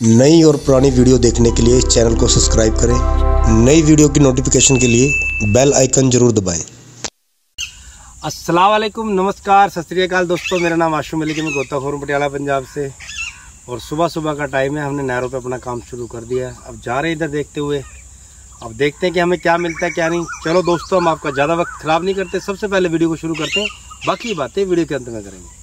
नई और पुरानी वीडियो देखने के लिए इस चैनल को सब्सक्राइब करें। नई वीडियो की नोटिफिकेशन के लिए बेल आइकन ज़रूर दबाएँ। अस्सलाम वालेकुम, नमस्कार, सत श्रीकाल दोस्तों, मेरा नाम आशु मलिक है, मैं गोताखोर पटियाला पंजाब से। और सुबह सुबह का टाइम है, हमने नहरों पे अपना काम शुरू कर दिया है। अब जा रहे हैं इधर देखते हुए। अब देखते हैं कि हमें क्या मिलता है, क्या नहीं। चलो दोस्तों, हम आपका ज़्यादा वक्त ख़राब नहीं करते, सबसे पहले वीडियो को शुरू करते हैं, बाकी बातें वीडियो के अंत में करेंगे।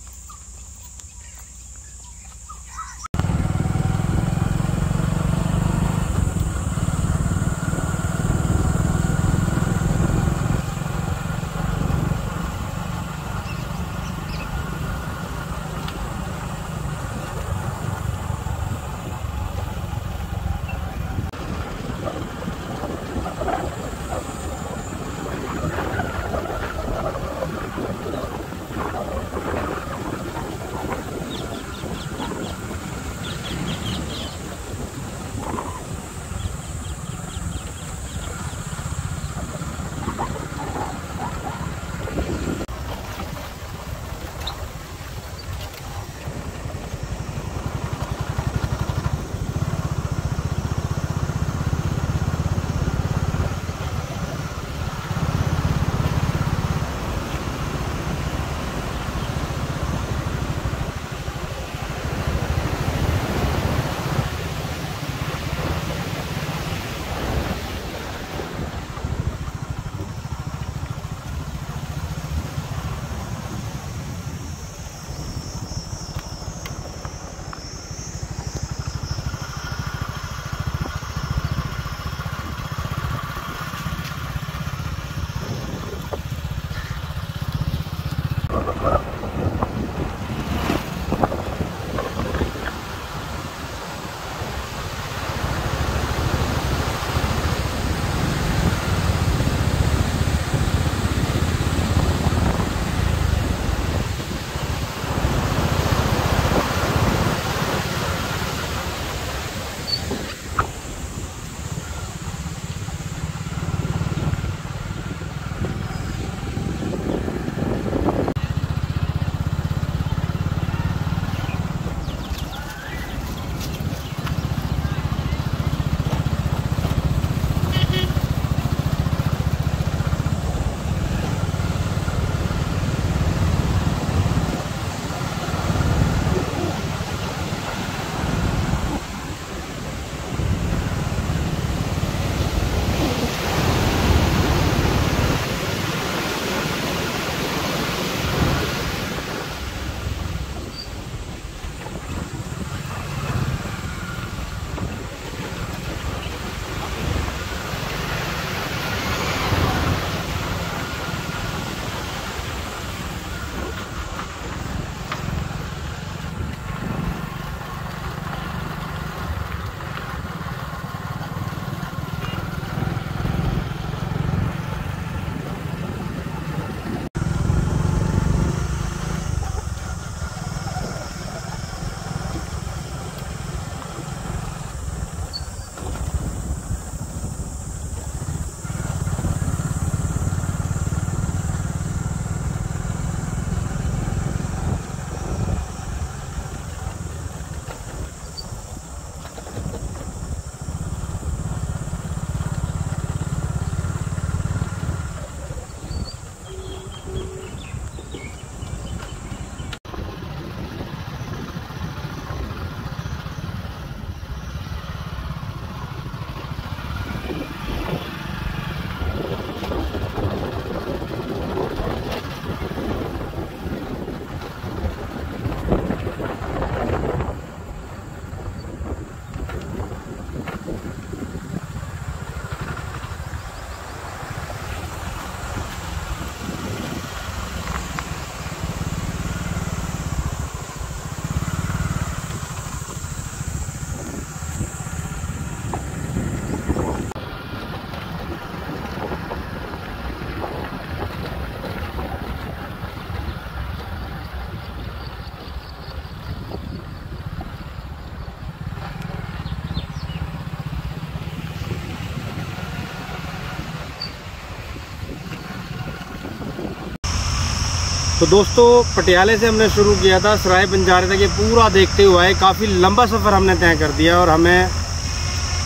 तो दोस्तों, पटियाले से हमने शुरू किया था, सराय बंजारे तक ये पूरा देखते हुए काफ़ी लंबा सफ़र हमने तय कर दिया और हमें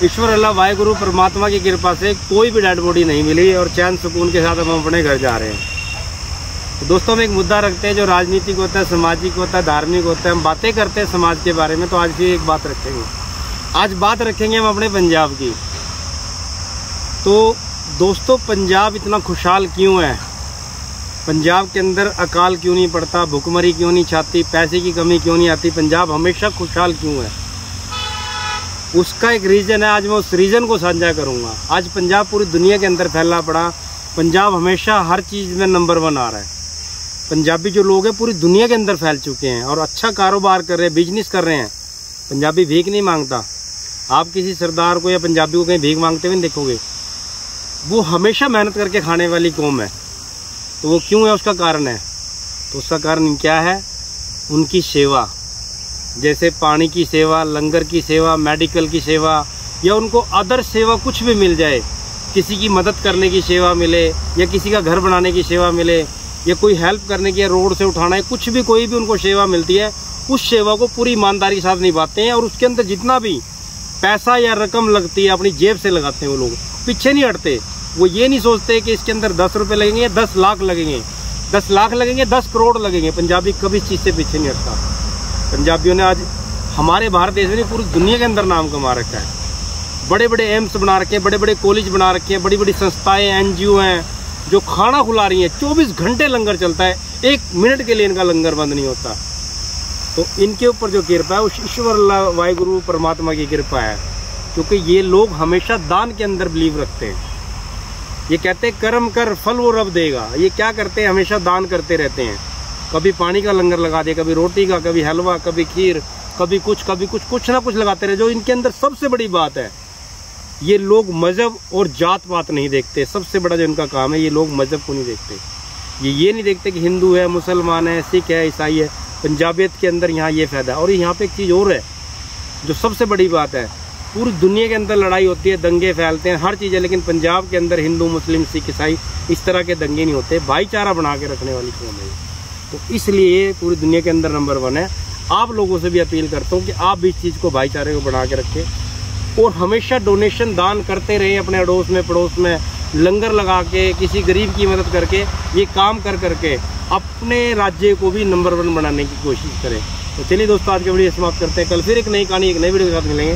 ईश्वर अल्लाह, वाहेगुरु, परमात्मा की कृपा से कोई भी डेड बॉडी नहीं मिली और चैन सुकून के साथ हम अपने घर जा रहे हैं। तो दोस्तों, हम एक मुद्दा रखते हैं जो राजनीतिक होता है सामाजिक होता है, धार्मिक होता है। हम बातें करते हैं समाज के बारे में तो आज भी एक बात रखेंगे। आज बात रखेंगे हम अपने पंजाब की। तो दोस्तों, पंजाब इतना खुशहाल क्यों है? पंजाब के अंदर अकाल क्यों नहीं पड़ता? भुखमरी क्यों नहीं छाती? पैसे की कमी क्यों नहीं आती? पंजाब हमेशा खुशहाल क्यों है? उसका एक रीज़न है, आज मैं उस रीज़न को साझा करूँगा। आज पंजाब पूरी दुनिया के अंदर फैला पड़ा। पंजाब हमेशा हर चीज़ में नंबर वन आ रहा है। पंजाबी जो लोग हैं, पूरी दुनिया के अंदर फैल चुके हैं और अच्छा कारोबार कर रहे हैं बिज़नेस कर रहे हैं। पंजाबी भीख नहीं माँगता। आप किसी सरदार को या पंजाबी को कहीं भीख मांगते हुए नहीं देखोगे। वो हमेशा मेहनत करके खाने वाली कौम है। तो वो क्यों है? उसका कारण है। तो उसका कारण क्या है? उनकी सेवा। जैसे पानी की सेवा, लंगर की सेवा, मेडिकल की सेवा, या उनको अदर सेवा कुछ भी मिल जाए, किसी की मदद करने की सेवा मिले, या किसी का घर बनाने की सेवा मिले, या कोई हेल्प करने की रोड से उठाना है, कुछ भी कोई भी उनको सेवा मिलती है, उस सेवा को पूरी ईमानदारी के साथ निभाते हैं, और उसके अंदर जितना भी पैसा या रकम लगती है, अपनी जेब से लगाते हैं वो लोग। पीछे नहीं हटते। वो ये नहीं सोचते कि इसके अंदर दस रुपये लगेंगे या दस लाख लगेंगे। दस लाख लगेंगे, दस करोड़ लगेंगे। पंजाबी कभी इस चीज़ से पीछे नहीं हटता। पंजाबियों ने आज हमारे भारत देश में पूरी दुनिया के अंदर नाम कमा रखा है। बड़े बड़े एम्स बना रखे हैं बड़े बड़े कॉलेज बना रखे हैं बड़ी बड़ी संस्थाएँ एन हैं, जो खाना खुला रही हैं। चौबीस घंटे लंगर चलता है। एक मिनट के लिए इनका लंगर बंद नहीं होता। तो इनके ऊपर जो कृपा है, उस ईश्वर वाहिगुरु परमात्मा की कृपा है, क्योंकि ये लोग हमेशा दान के अंदर बिलीव रखते हैं। ये कहते हैं, कर्म कर, फल वो रब देगा। ये क्या करते हैं, हमेशा दान करते रहते हैं। कभी पानी का लंगर लगा दिया कभी रोटी का, कभी हलवा, कभी खीर, कभी कुछ कभी कुछ कुछ ना कुछ लगाते रहे, जो इनके अंदर सबसे बड़ी बात है। ये लोग मज़हब और जात पात नहीं देखते। सबसे बड़ा जो इनका काम है, ये लोग मज़हब को नहीं देखते। ये ये नहीं देखते कि हिंदू है, मुसलमान है, सिख है, ईसाई है। पंजाबियत के अंदर यहाँ ये फ़ायदा और यहाँ पे एक चीज़ और है, जो सबसे बड़ी बात है पूरी दुनिया के अंदर लड़ाई होती है, दंगे फैलते हैं, हर चीज़ है, लेकिन पंजाब के अंदर हिंदू, मुस्लिम, सिख, ईसाई इस तरह के दंगे नहीं होते, भाईचारा बना के रखने वाली कौन है तो इसलिए पूरी दुनिया के अंदर नंबर वन है। आप लोगों से भी अपील करता हूँ कि आप भी इस चीज़ को भाईचारे को बना के रखें और हमेशा डोनेशन दान करते रहें अपने अड़ोस में, पड़ोस में, लंगर लगा के, किसी गरीब की मदद करके, ये काम कर करके अपने राज्य को भी नंबर वन बनाने की कोशिश करें। तो चलिए दोस्तों, आज के वीडियो समाप्त करते हैं। कल फिर एक नई कहानी, एक नई वीडियो के साथ मिलेंगे।